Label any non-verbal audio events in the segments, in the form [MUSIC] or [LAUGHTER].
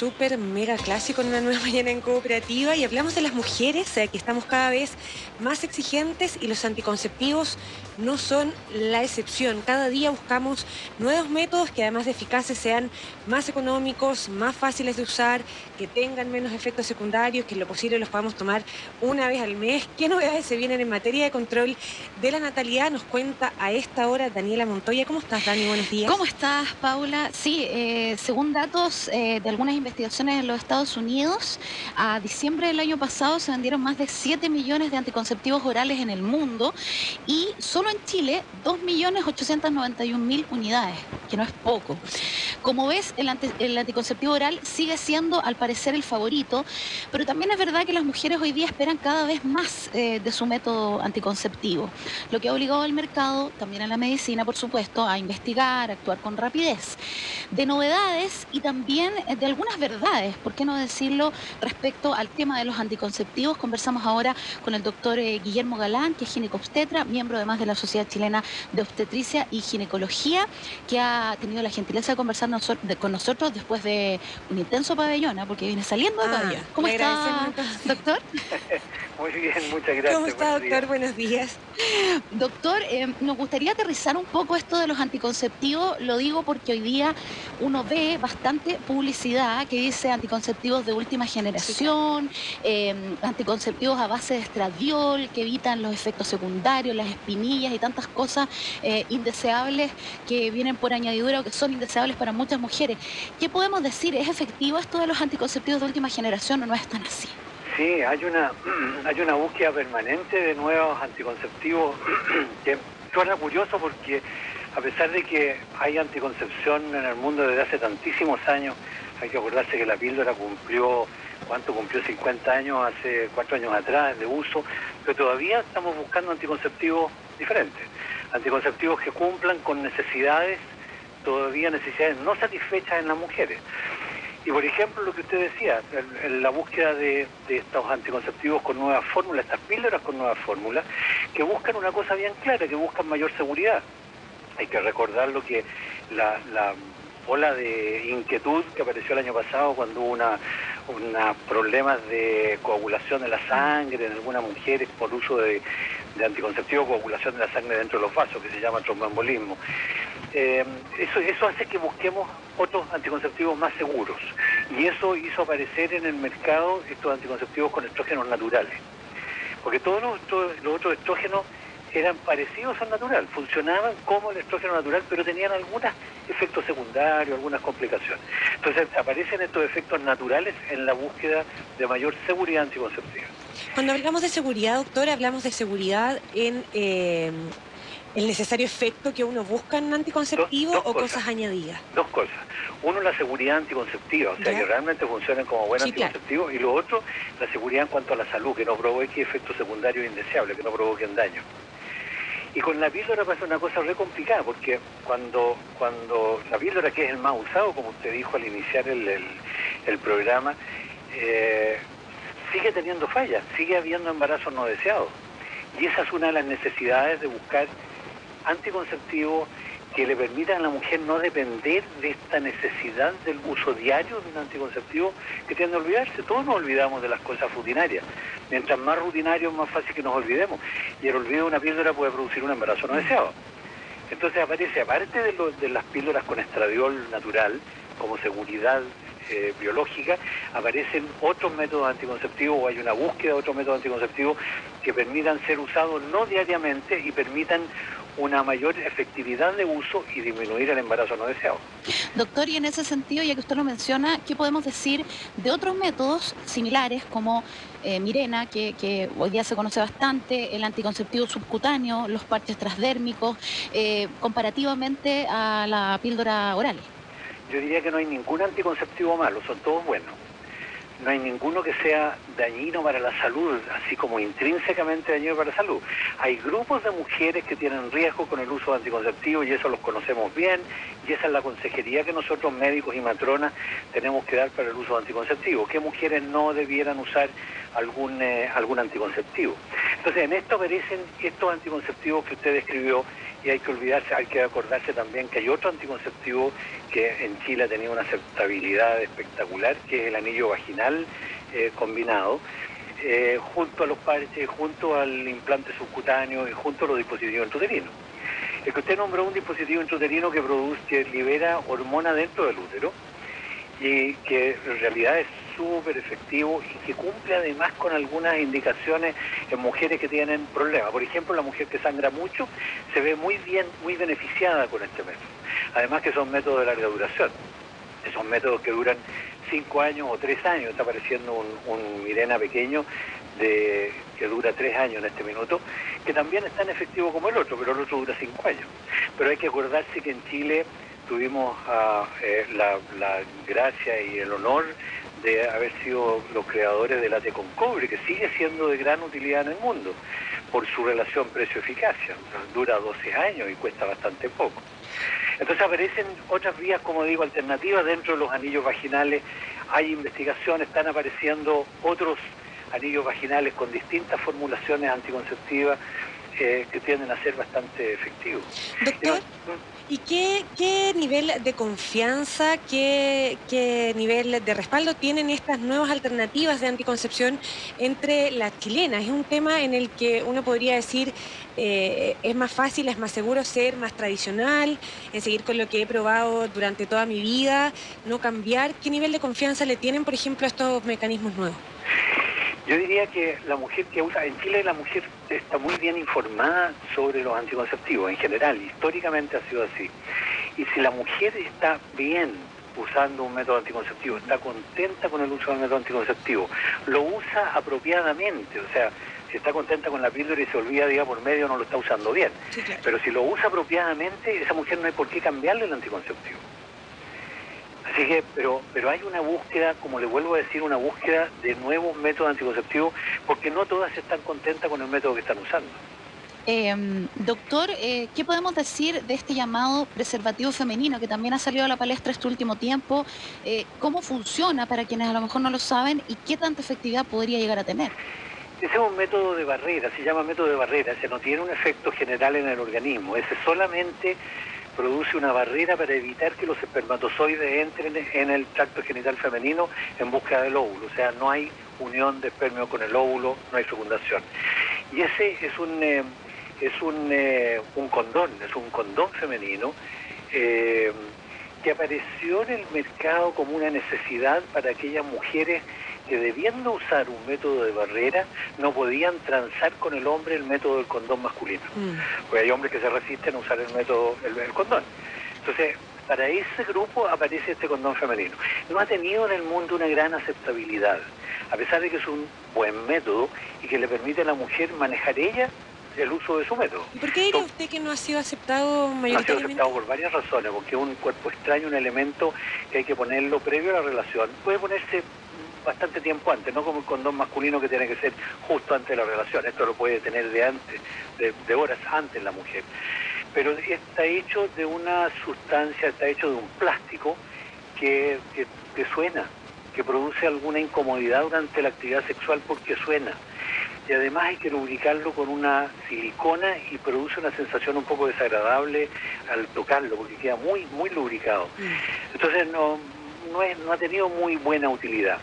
súper mega clásico en una nueva [LAUGHS] mañana en cooperativa y hablamos de las mujeres, eh, que estamos cada vez más exigentes y los anticonceptivos no son la excepción. Cada día buscamos nuevos métodos que además de eficaces sean más económicos, más fáciles de usar, que tengan menos efectos secundarios, que lo posible los podamos tomar una vez al mes. ¿Qué novedades se vienen en materia de control de la natalidad? Nos cuenta a esta hora Daniela Montoya. ¿Cómo estás, Dani? Buenos días. ¿Cómo estás, Paula? Sí, eh, según datos eh, de algunas investigaciones en los Estados Unidos, a diciembre del año pasado se vendieron más de 7 millones de anticonceptivos orales en el mundo y solo en Chile 2.891.000 unidades, que no es poco. Como ves, el, anticonceptivo oral sigue siendo al parecer el favorito, pero también es verdad que las mujeres hoy día esperan cada vez más eh, de su método anticonceptivo, lo que ha obligado al mercado, también a la medicina, por supuesto, a investigar, a actuar con rapidez. De novedades y también eh, de algunas verdades, ¿por qué no decirlo? Respecto al tema de los anticonceptivos, conversamos ahora con el doctor eh, Guillermo Galán, que es ginecobstetra, miembro además de la Sociedad Chilena de Obstetricia y Ginecología, que ha tenido la gentileza de conversar con nosotros después de un intenso pabellón, ¿ah? porque viene saliendo de ah, pabellón. ¿Cómo está, doctor? [LAUGHS] Muy bien, [LAUGHS] muchas gracias. ¿Cómo está, doctor? Buenos días. Doctor, eh, nos gustaría aterrizar un poco esto de los anticonceptivos. Lo digo porque hoy día uno ve bastante publicidad que dice anticonceptivos de última generación, eh, anticonceptivos a base de estradiol que evitan los efectos secundarios, las espinillas y tantas cosas eh, indeseables que vienen por añadidura o que son indeseables para muchas mujeres. ¿Qué podemos decir? ¿Es efectivo esto de los anticonceptivos de última generación o no es tan así? Sí, hay una, [CLEARS THROAT] hay una búsqueda permanente de nuevos anticonceptivos [CLEARS THROAT] que suena curioso porque a pesar de que hay anticoncepción en el mundo desde hace tantísimos años, hay que acordarse que la píldora cumplió, ¿cuánto cumplió? 50 años, hace cuatro años atrás de uso, pero todavía estamos buscando anticonceptivos diferentes, anticonceptivos que cumplan con necesidades, todavía necesidades no satisfechas en las mujeres. Y por ejemplo, lo que usted decía, la búsqueda de, estos anticonceptivos con nuevas fórmulas, estas píldoras con nuevas fórmulas, que buscan una cosa bien clara, que buscan mayor seguridad. Hay que recordar lo que la, ola de inquietud que apareció el año pasado cuando hubo una, problemas de coagulación de la sangre en algunas mujeres por uso de, de anticonceptivos, coagulación de la sangre dentro de los vasos, que se llama tromboembolismo. Eh, eso, eso hace que busquemos otros anticonceptivos más seguros y eso hizo aparecer en el mercado estos anticonceptivos con estrógenos naturales. Porque todos los, otros estrógenos eran parecidos al natural, funcionaban como el estrógeno natural, pero tenían algunos efectos secundarios, algunas complicaciones. Entonces aparecen estos efectos naturales en la búsqueda de mayor seguridad anticonceptiva. Cuando hablamos de seguridad, doctor, hablamos de seguridad en eh, el necesario efecto que uno busca en un anticonceptivo o cosas. añadidas? Dos cosas. Uno, la seguridad anticonceptiva, o sea, que realmente funcionen como buen anticonceptivo. Y lo otro, la seguridad en cuanto a la salud, que no provoque efectos secundarios indeseables, que no provoquen daño. Y con la píldora pasa una cosa re complicada, porque cuando, cuando la píldora, que es el más usado, como usted dijo al iniciar el, el, programa, eh, sigue teniendo fallas, sigue habiendo embarazos no deseados. Y esa es una de las necesidades de buscar anticonceptivos que le permitan a la mujer no depender de esta necesidad del uso diario de un anticonceptivo que tiende a olvidarse. Todos nos olvidamos de las cosas rutinarias. Mientras más rutinario, más fácil que nos olvidemos. Y el olvido de una píldora puede producir un embarazo no deseado. Entonces aparece, aparte de, de las píldoras con estradiol natural, como seguridad eh, biológica, aparecen otros métodos anticonceptivos o hay una búsqueda de otros métodos anticonceptivos que permitan ser usados no diariamente y permitan una mayor efectividad de uso y disminuir el embarazo no deseado. Doctor, y en ese sentido, ya que usted lo menciona, ¿qué podemos decir de otros métodos similares como eh, Mirena, que, hoy día se conoce bastante, el anticonceptivo subcutáneo, los parches transdérmicos, eh, comparativamente a la píldora oral? yo diría que no hay ningún anticonceptivo malo, son todos buenos. No hay ninguno que sea dañino para la salud, así como intrínsecamente dañino para la salud. Hay grupos de mujeres que tienen riesgo con el uso de anticonceptivos y eso los conocemos bien y esa es la consejería que nosotros médicos y matronas tenemos que dar para el uso de anticonceptivos. ¿Qué mujeres no debieran usar algún, eh, algún anticonceptivo? Entonces, en esto aparecen estos anticonceptivos que usted describió y hay que olvidarse, hay que acordarse también que hay otro anticonceptivo que en Chile ha tenido una aceptabilidad espectacular, que es el anillo vaginal eh, combinado, eh, junto a los parches, junto al implante subcutáneo y junto a los dispositivos intrauterinos. El que usted nombró un dispositivo intrauterino que produce, libera hormona dentro del útero y que en realidad es súper efectivo y que cumple además con algunas indicaciones en mujeres que tienen problemas. Por ejemplo, la mujer que sangra mucho se ve muy bien, muy beneficiada con este método. Además que son métodos de larga duración. Son métodos que duran cinco años o tres años. Está apareciendo un, un Mirena pequeño de, que dura tres años en este minuto, que también es tan efectivo como el otro, pero el otro dura cinco años. Pero hay que acordarse que en Chile tuvimos ah, eh, la, la, gracia y el honor de haber sido los creadores del ATE con cobre, que sigue siendo de gran utilidad en el mundo, por su relación precio-eficacia. Dura 12 años y cuesta bastante poco. Entonces aparecen otras vías, como digo, alternativas dentro de los anillos vaginales. Hay investigaciones, están apareciendo otros anillos vaginales con distintas formulaciones anticonceptivas eh, que tienden a ser bastante efectivos. Doctor, ¿y qué, qué nivel de confianza, qué, qué, nivel de respaldo tienen estas nuevas alternativas de anticoncepción entre las chilenas? Es un tema en el que uno podría decir eh, es más fácil, es más seguro ser más tradicional, seguir con lo que he probado durante toda mi vida, no cambiar. ¿Qué nivel de confianza le tienen, por ejemplo, a estos mecanismos nuevos? Yo diría que la mujer que usa, en Chile la mujer está muy bien informada sobre los anticonceptivos en general, históricamente ha sido así. Y si la mujer está bien usando un método anticonceptivo, está contenta con el uso del método anticonceptivo, lo usa apropiadamente, o sea, si está contenta con la píldora y se olvida día por medio, no lo está usando bien. Sí, claro. Pero si lo usa apropiadamente, esa mujer no hay por qué cambiarle el anticonceptivo. Así que, pero, pero hay una búsqueda, como le vuelvo a decir, una búsqueda de nuevos métodos anticonceptivos, porque no todas están contentas con el método que están usando. Eh, doctor, eh, ¿qué podemos decir de este llamado preservativo femenino que también ha salido a la palestra este último tiempo? Eh, ¿Cómo funciona para quienes a lo mejor no lo saben y qué tanta efectividad podría llegar a tener? Ese es un método de barrera, se llama método de barrera, ese no tiene un efecto general en el organismo, ese solamente produce una barrera para evitar que los espermatozoides entren en el tracto genital femenino en busca del óvulo. O sea, no hay unión de espermio con el óvulo, no hay fecundación. Y ese es un, eh, es un, eh, un, condón, es un condón femenino eh, que apareció en el mercado como una necesidad para aquellas mujeres que debiendo usar un método de barrera no podían transar con el hombre el método del condón masculino. Mm. Porque hay hombres que se resisten a usar el método, el, el condón. Entonces, para ese grupo aparece este condón femenino. No ha tenido en el mundo una gran aceptabilidad, a pesar de que es un buen método y que le permite a la mujer manejar ella el uso de su método. ¿Y por qué diría usted que no ha sido aceptado mayoritariamente? No ha sido aceptado por varias razones, porque es un cuerpo extraño, un elemento que hay que ponerlo previo a la relación. Puede ponerse bastante tiempo antes, no como el condón masculino que tiene que ser justo antes de la relación. Esto lo puede tener de antes, de, de horas antes la mujer. Pero está hecho de una sustancia, está hecho de un plástico que, que, que suena, que produce alguna incomodidad durante la actividad sexual porque suena y además hay que lubricarlo con una silicona y produce una sensación un poco desagradable al tocarlo porque queda muy muy lubricado. Entonces no no, es, no ha tenido muy buena utilidad.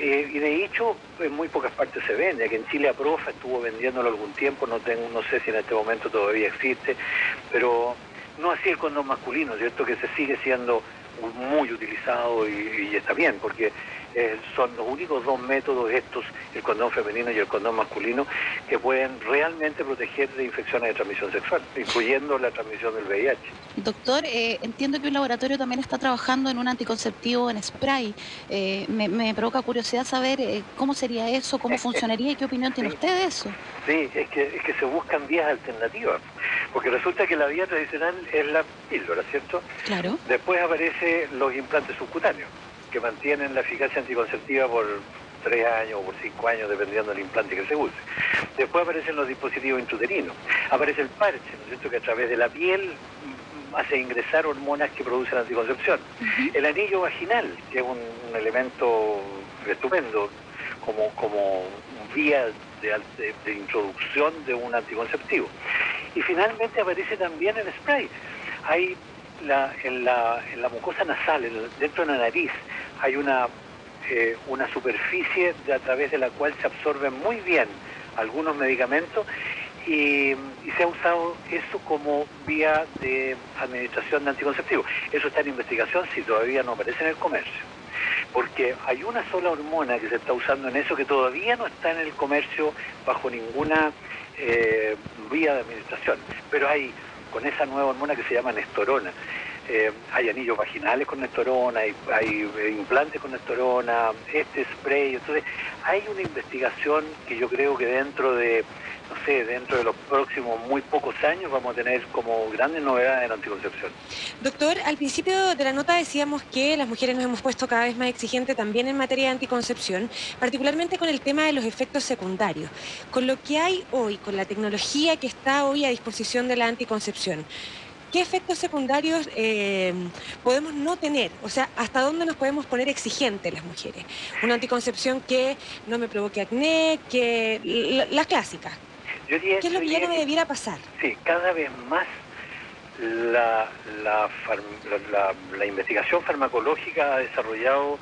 Eh, y de hecho, en muy pocas partes se vende. Aquí en Chile Aprofa estuvo vendiéndolo algún tiempo, no tengo, no sé si en este momento todavía existe, pero no así el condón masculino, ¿cierto? Que se sigue siendo muy utilizado y, y está bien, porque eh, son los únicos dos métodos estos, el condón femenino y el condón masculino, que pueden realmente proteger de infecciones de transmisión sexual, incluyendo la transmisión del VIH. Doctor, eh, entiendo que un laboratorio también está trabajando en un anticonceptivo en spray. Eh, me, me, provoca curiosidad saber eh, cómo sería eso, cómo funcionaría y qué opinión tiene sí. usted de eso. Sí, es que, es que se buscan vías alternativas, porque resulta que la vía tradicional es la píldora, ¿cierto? Claro. Después aparecen los implantes subcutáneos que mantienen la eficacia anticonceptiva por tres años o por cinco años, dependiendo del implante que se use. Después aparecen los dispositivos intrauterinos. Aparece el parche, ¿no es cierto?, que a través de la piel hace ingresar hormonas que producen anticoncepción. Uh -huh. El anillo vaginal, que es un, un elemento estupendo, como, como vía de, introducción de un anticonceptivo. Y finalmente aparece también el spray. Hay la, en, la, en la mucosa nasal, dentro de la nariz, hay una, eh, una superficie a través de la cual se absorben muy bien algunos medicamentos y, se ha usado eso como vía de administración de anticonceptivos. Eso está en investigación si todavía no aparece en el comercio. Porque hay una sola hormona que se está usando en eso que todavía no está en el comercio bajo ninguna eh, vía de administración. Pero hay con esa nueva hormona que se llama nestorona. Eh, hay anillos vaginales con nestorona, hay, hay, implantes con nestorona, este spray. Entonces, hay una investigación que yo creo que dentro de no sé, dentro de los próximos muy pocos años vamos a tener como grandes novedades en anticoncepción. Doctor, al principio de la nota decíamos que las mujeres nos hemos puesto cada vez más exigentes también en materia de anticoncepción, particularmente con el tema de los efectos secundarios. Con lo que hay hoy, con la tecnología que está hoy a disposición de la anticoncepción, ¿qué efectos secundarios eh, podemos no tener? O sea, ¿hasta dónde nos podemos poner exigentes las mujeres? Una anticoncepción que no me provoque acné, que las clásicas. ¿Qué es lo que ya no debiera pasar? Sí, cada vez más la, la, investigación farmacológica ha desarrollado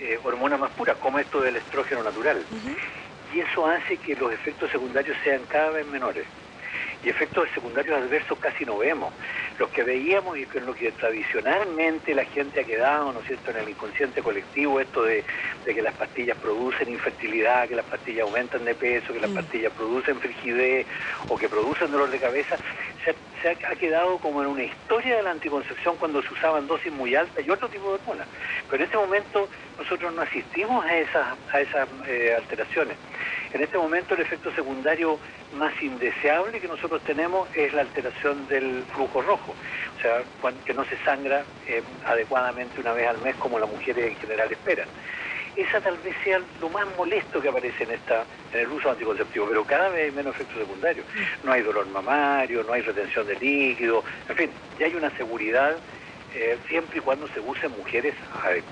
eh, hormonas más puras, como esto del estrógeno natural. Y eso hace que los efectos secundarios sean cada vez menores y efectos secundarios adversos casi no vemos. Los que veíamos y con lo que tradicionalmente la gente ha quedado, ¿no es cierto?, en el inconsciente colectivo, esto de, que las pastillas producen infertilidad, que las pastillas aumentan de peso, que las mm. pastillas producen frigidez o que producen dolor de cabeza, se ha, quedado como en una historia de la anticoncepción cuando se usaban dosis muy altas y otro tipo de hormonas. Pero en este momento nosotros no asistimos a esas, a esas eh, alteraciones. En este momento el efecto secundario más indeseable que nosotros tenemos es la alteración del flujo rojo, o sea, que no se sangra eh, adecuadamente una vez al mes como las mujeres en general esperan. Esa tal vez sea lo más molesto que aparece en esta en el uso anticonceptivo, pero cada vez hay menos efectos secundarios. No hay dolor mamario, no hay retención de líquido, en fin, ya hay una seguridad eh, siempre y cuando se usen mujeres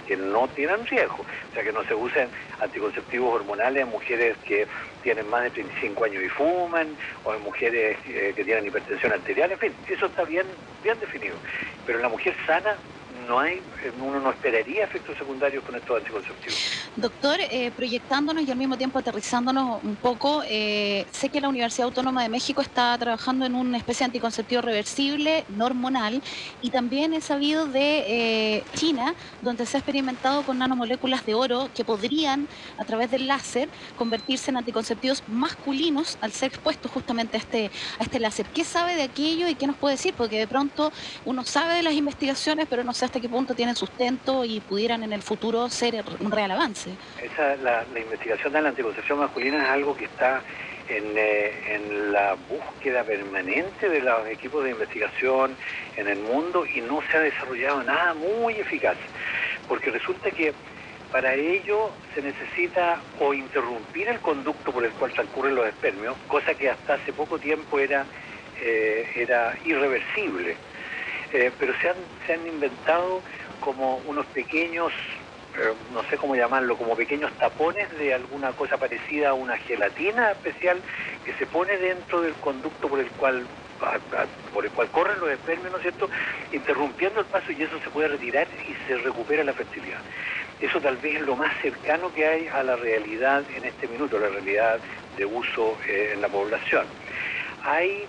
que no tienen riesgo, o sea, que no se usen anticonceptivos hormonales en mujeres que tienen más de 35 años y fuman, o en mujeres eh, que tienen hipertensión arterial, en fin, eso está bien, bien definido. Pero la mujer sana no hay, uno no esperaría efectos secundarios con estos anticonceptivos. Doctor, eh, proyectándonos y al mismo tiempo aterrizándonos un poco, eh, sé que la Universidad Autónoma de México está trabajando en una especie de anticonceptivo reversible, no hormonal, y también he sabido de eh, China, donde se ha experimentado con nanomoléculas de oro que podrían, a través del láser, convertirse en anticonceptivos masculinos al ser expuestos justamente a este, a este láser. ¿Qué sabe de aquello y qué nos puede decir? Porque de pronto uno sabe de las investigaciones, pero no sé hasta qué punto tienen sustento y pudieran en el futuro ser un real avance. Esa, la, investigación de la anticoncepción masculina es algo que está eh, en, la búsqueda permanente de los equipos de investigación en el mundo y no se ha desarrollado nada muy eficaz, porque resulta que para ello se necesita o interrumpir el conducto por el cual transcurren los espermios, cosa que hasta hace poco tiempo era, eh, era irreversible. Eh, pero se han, se han inventado como unos pequeños, eh, no sé cómo llamarlo, como pequeños tapones de alguna cosa parecida a una gelatina especial que se pone dentro del conducto por el cual por el cual corren los espermios, ¿no es cierto?, interrumpiendo el paso y eso se puede retirar y se recupera la fertilidad. Eso tal vez es lo más cercano que hay a la realidad en este minuto, la realidad de uso eh, en la población. Hay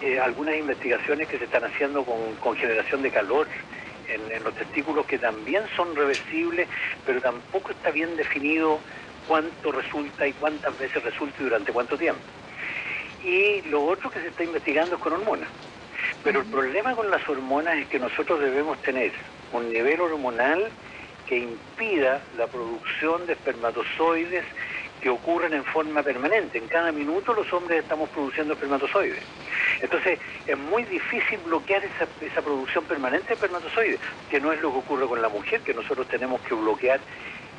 eh, algunas investigaciones que se están haciendo con, generación de calor en, los testículos que también son reversibles, pero tampoco está bien definido cuánto resulta y cuántas veces resulta y durante cuánto tiempo. Y lo otro que se está investigando es con hormonas. Pero el problema con las hormonas es que nosotros debemos tener un nivel hormonal que impida la producción de espermatozoides que ocurren en forma permanente. En cada minuto los hombres estamos produciendo espermatozoides. Entonces es muy difícil bloquear esa, esa producción permanente de espermatozoides, que no es lo que ocurre con la mujer, que nosotros tenemos que bloquear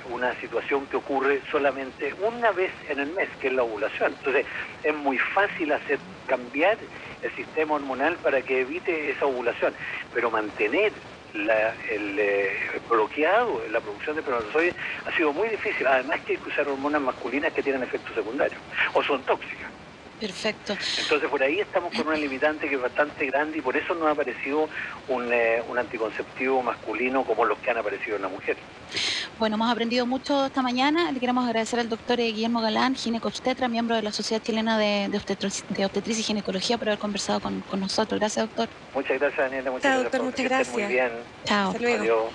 una situación que ocurre solamente una vez en el mes, que es la ovulación. Entonces es muy fácil hacer cambiar el sistema hormonal para que evite esa ovulación, pero mantener el eh, bloqueado la producción de espermatozoides ha sido muy difícil. Además que hay que usar hormonas masculinas que tienen efectos secundarios o son tóxicas. Perfecto. Entonces por ahí estamos con una limitante que es bastante grande y por eso no ha aparecido un, eh, un anticonceptivo masculino como los que han aparecido en la mujer. Bueno, hemos aprendido mucho esta mañana. Le queremos agradecer al doctor Guillermo Galán, ginecobstetra, miembro de la Sociedad Chilena de, de, Obstetricia y Ginecología, por haber conversado con, con, nosotros. Gracias, doctor. Muchas gracias, Daniela. Muchas Chao, gracias. Doctor, muchas gracias. Muy bien. Chao. Hasta luego. Adiós.